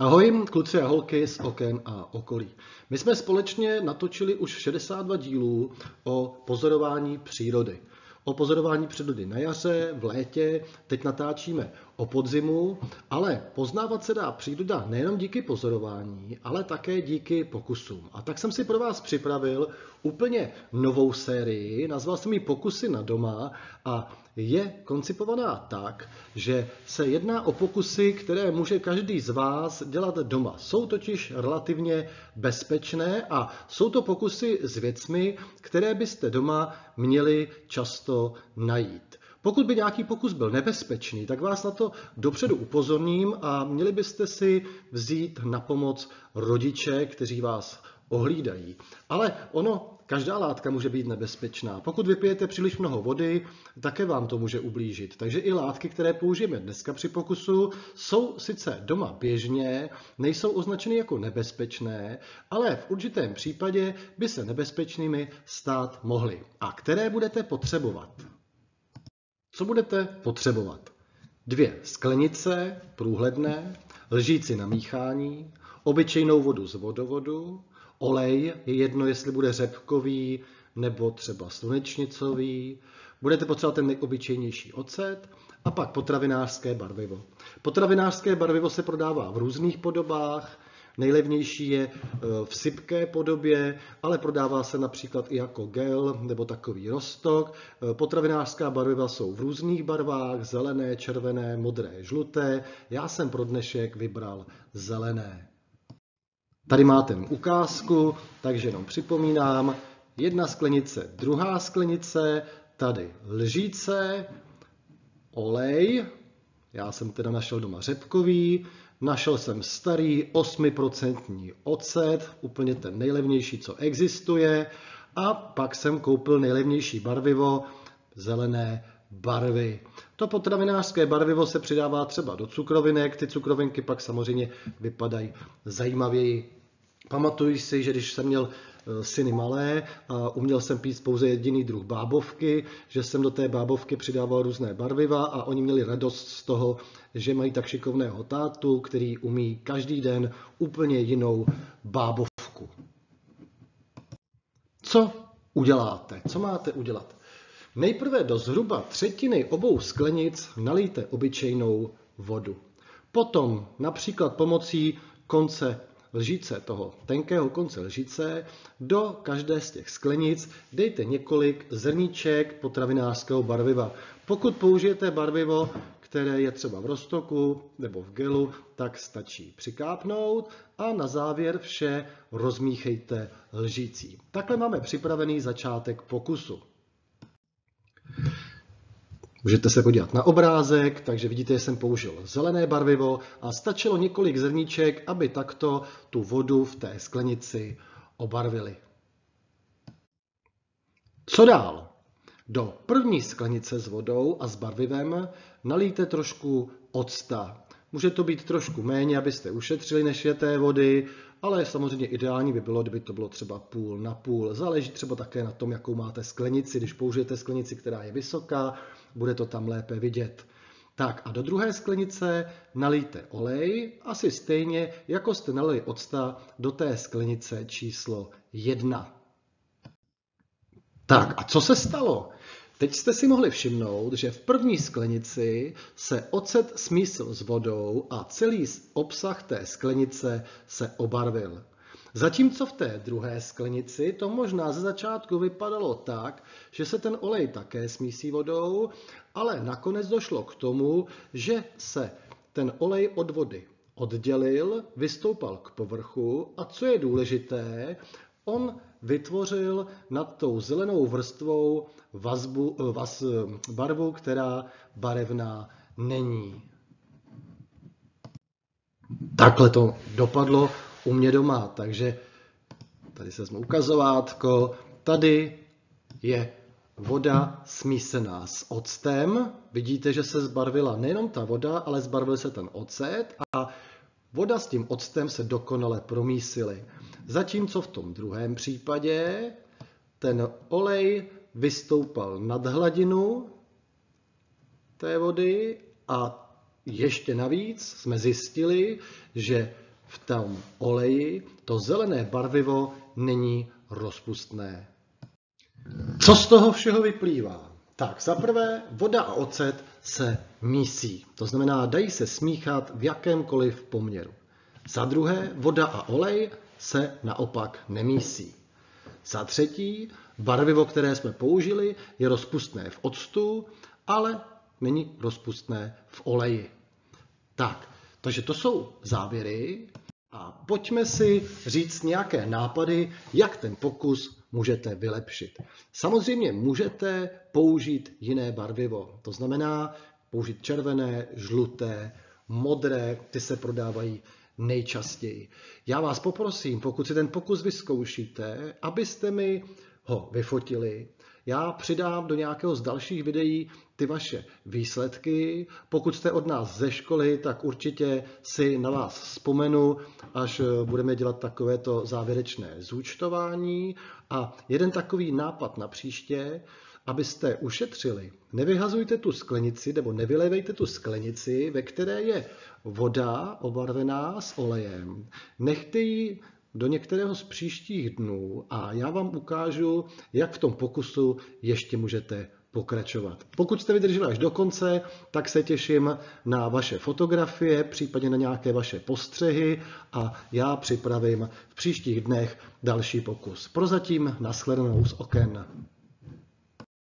Ahoj, kluci a holky z oken a okolí. My jsme společně natočili už 62 dílů o pozorování přírody. O pozorování přírody na jaře, v létě, teď natáčíme o podzimu, ale poznávat se dá příroda nejenom díky pozorování, ale také díky pokusům. A tak jsem si pro vás připravil úplně novou sérii, nazval jsem ji Pokusy na doma a je koncipovaná tak, že se jedná o pokusy, které může každý z vás dělat doma. Jsou totiž relativně bezpečné a jsou to pokusy s věcmi, které byste doma měli často najít. Pokud by nějaký pokus byl nebezpečný, tak vás na to dopředu upozorním a měli byste si vzít na pomoc rodiče, kteří vás ohlídají. Ale ono, každá látka může být nebezpečná. Pokud vypijete příliš mnoho vody, také vám to může ublížit. Takže i látky, které použijeme dneska při pokusu, jsou sice doma běžně, nejsou označeny jako nebezpečné, ale v určitém případě by se nebezpečnými stát mohly. A které budete potřebovat? Co budete potřebovat? Dvě sklenice průhledné, lžíci na míchání, obyčejnou vodu z vodovodu, olej, je jedno, jestli bude řepkový nebo třeba slunečnicový, budete potřebovat ten nejobyčejnější ocet a pak potravinářské barvivo. Potravinářské barvivo se prodává v různých podobách, Nejlevnější je eh, v sypké podobě, ale prodává se například i jako gel nebo takový roztok. Eh, potravinářská barviva jsou v různých barvách, zelené, červené, modré, žluté. Já jsem pro dnešek vybral zelené. Tady máte ukázku, takže jenom připomínám, jedna sklenice, druhá sklenice, tady lžíce, olej, já jsem teda našel doma řepkový, Našel jsem starý 8% ocet, úplně ten nejlevnější, co existuje. A pak jsem koupil nejlevnější barvivo, zelené barvy. To potravinářské barvivo se přidává třeba do cukrovinek, ty cukrovinky pak samozřejmě vypadají zajímavěji. Pamatuji si, že když jsem měl Eh, syny malé a uměl jsem pít pouze jediný druh bábovky, že jsem do té bábovky přidával různé barviva a oni měli radost z toho, že mají tak šikovného tátu, který umí každý den úplně jinou bábovku. Co uděláte? Co máte udělat? Nejprve do zhruba třetiny obou sklenic nalijte obyčejnou vodu. Potom například pomocí konce lžice, toho tenkého konce lžice, do každé z těch sklenic dejte několik zrníček potravinářského barviva. Pokud použijete barvivo, které je třeba v roztoku nebo v gelu, tak stačí přikápnout a na závěr vše rozmíchejte lžící. Takhle máme připravený začátek pokusu. Můžete se podívat na obrázek, takže vidíte, že jsem použil zelené barvivo a stačilo několik zrníček, aby takto tu vodu v té sklenici obarvili. Co dál? Do první sklenice s vodou a s barvivem nalijte trošku octa. Může to být trošku méně, abyste ušetřili než je té vody, ale samozřejmě ideální by bylo, kdyby to bylo třeba půl na půl. Záleží třeba také na tom, jakou máte sklenici. Když použijete sklenici, která je vysoká, bude to tam lépe vidět. Tak a do druhé sklenice nalijte olej, asi stejně, jako jste nalili octa do té sklenice číslo 1. Tak a co se stalo? Teď jste si mohli všimnout, že v první sklenici se ocet smísil s vodou a celý obsah té sklenice se obarvil. Zatímco v té druhé sklenici to možná ze začátku vypadalo tak, že se ten olej také smísí vodou, ale nakonec došlo k tomu, že se ten olej od vody oddělil, vystoupal k povrchu a co je důležité, on vytvořil nad tou zelenou vrstvou vazbu, vaz, barvu, která barevná není. Takhle to dopadlo u mě doma. Takže tady se vezmu ukazovátko. Tady je voda smísená s octem. Vidíte, že se zbarvila nejenom ta voda, ale zbarvil se ten ocet a voda s tím octem se dokonale promísily. Zatímco v tom druhém případě ten olej vystoupal nad hladinu té vody a ještě navíc jsme zjistili, že v tom oleji to zelené barvivo není rozpustné. Co z toho všeho vyplývá? Tak, za prvé, voda a ocet se mísí. To znamená, dají se smíchat v jakémkoliv poměru. Za druhé, voda a olej se naopak nemísí. Za třetí, barvivo, které jsme použili, je rozpustné v octu, ale není rozpustné v oleji. Tak, takže to jsou závěry a pojďme si říct nějaké nápady, jak ten pokus můžete vylepšit. Samozřejmě můžete použít jiné barvivo, to znamená použít červené, žluté, modré, ty se prodávají nejčastěji. Já vás poprosím, pokud si ten pokus vyzkoušíte, abyste mi ho vyfotili. Já přidám do nějakého z dalších videí ty vaše výsledky. Pokud jste od nás ze školy, tak určitě si na vás vzpomenu, až budeme dělat takovéto závěrečné zúčtování. A jeden takový nápad na příště, abyste ušetřili, nevyhazujte tu sklenici nebo nevylevejte tu sklenici, ve které je voda obarvená s olejem. Nechte ji do některého z příštích dnů a já vám ukážu, jak v tom pokusu ještě můžete pokračovat. Pokud jste vydrželi až do konce, tak se těším na vaše fotografie, případně na nějaké vaše postřehy a já připravím v příštích dnech další pokus. Prozatím nashledanou z oken.